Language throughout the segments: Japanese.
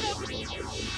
Let's go.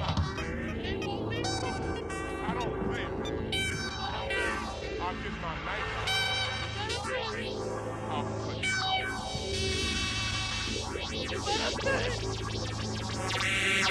笑って